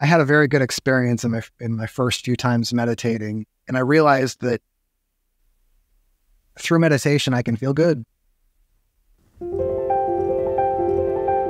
I had a very good experience in my in my first few times meditating, and I realized that through meditation I can feel good.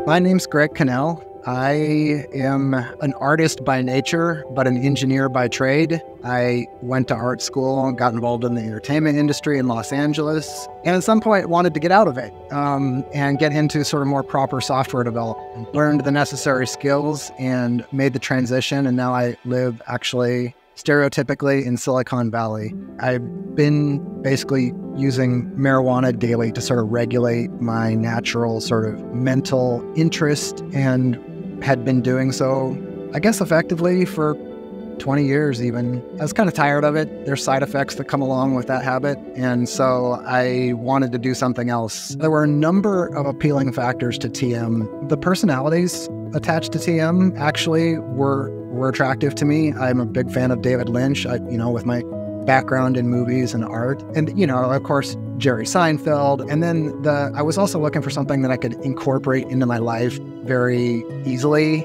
My name's Greg Cannell. I am an artist by nature, but an engineer by trade. I went to art school got involved in the entertainment industry in Los Angeles, and at some point wanted to get out of it um, and get into sort of more proper software development. Learned the necessary skills and made the transition, and now I live actually stereotypically in Silicon Valley. I've been basically using marijuana daily to sort of regulate my natural sort of mental interest and had been doing so, I guess, effectively for 20 years, even. I was kind of tired of it. There's side effects that come along with that habit. And so I wanted to do something else. There were a number of appealing factors to TM. The personalities attached to TM actually were were attractive to me. I'm a big fan of David Lynch, I, you know, with my background in movies and art. And, you know, of course, Jerry Seinfeld. And then the I was also looking for something that I could incorporate into my life very easily.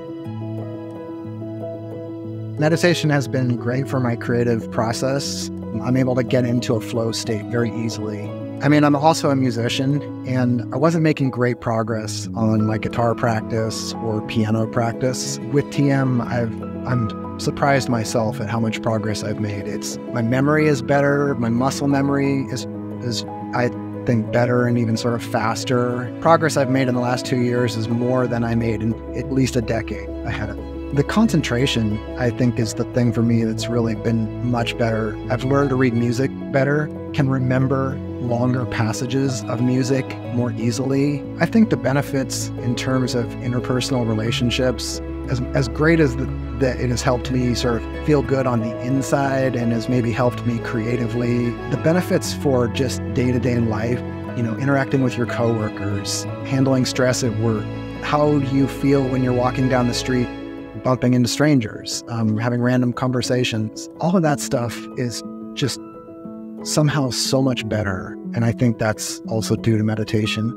Meditation has been great for my creative process. I'm able to get into a flow state very easily. I mean, I'm also a musician, and I wasn't making great progress on my guitar practice or piano practice. With TM, I've I'm surprised myself at how much progress I've made. It's my memory is better, my muscle memory is is I think better and even sort of faster. Progress I've made in the last 2 years is more than I made in at least a decade ahead of the concentration, I think, is the thing for me that's really been much better. I've learned to read music better, can remember longer passages of music more easily. I think the benefits in terms of interpersonal relationships, as, as great as the, that it has helped me sort of feel good on the inside and has maybe helped me creatively, the benefits for just day to day life, you know, interacting with your coworkers, handling stress at work, how you feel when you're walking down the street bumping into strangers, um, having random conversations. All of that stuff is just somehow so much better. And I think that's also due to meditation.